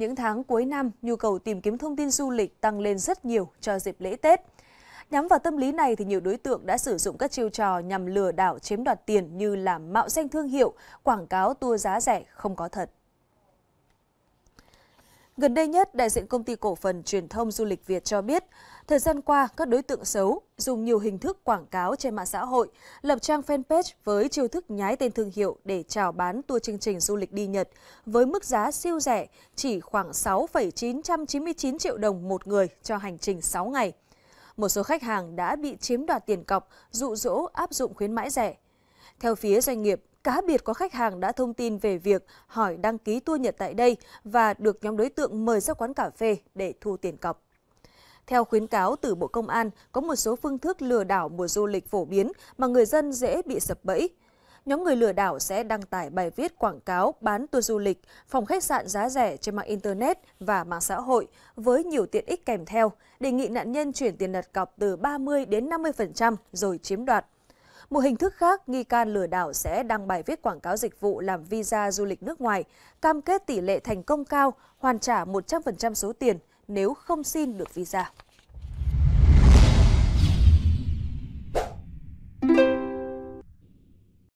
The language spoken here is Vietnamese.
những tháng cuối năm, nhu cầu tìm kiếm thông tin du lịch tăng lên rất nhiều cho dịp lễ Tết. Nhắm vào tâm lý này thì nhiều đối tượng đã sử dụng các chiêu trò nhằm lừa đảo chiếm đoạt tiền như là mạo danh thương hiệu, quảng cáo tour giá rẻ không có thật. Gần đây nhất, đại diện công ty cổ phần truyền thông du lịch Việt cho biết, thời gian qua các đối tượng xấu dùng nhiều hình thức quảng cáo trên mạng xã hội, lập trang fanpage với chiêu thức nhái tên thương hiệu để chào bán tour chương trình du lịch đi Nhật với mức giá siêu rẻ, chỉ khoảng 6,999 triệu đồng một người cho hành trình 6 ngày. Một số khách hàng đã bị chiếm đoạt tiền cọc, dụ dỗ áp dụng khuyến mãi rẻ. Theo phía doanh nghiệp, Cá biệt có khách hàng đã thông tin về việc hỏi đăng ký tour Nhật tại đây và được nhóm đối tượng mời ra quán cà phê để thu tiền cọc. Theo khuyến cáo từ Bộ Công an, có một số phương thức lừa đảo mùa du lịch phổ biến mà người dân dễ bị sập bẫy. Nhóm người lừa đảo sẽ đăng tải bài viết quảng cáo bán tour du lịch, phòng khách sạn giá rẻ trên mạng Internet và mạng xã hội với nhiều tiện ích kèm theo, đề nghị nạn nhân chuyển tiền đặt cọc từ 30 đến 50% rồi chiếm đoạt. Một hình thức khác, nghi can lừa đảo sẽ đăng bài viết quảng cáo dịch vụ làm visa du lịch nước ngoài, cam kết tỷ lệ thành công cao, hoàn trả 100% số tiền nếu không xin được visa.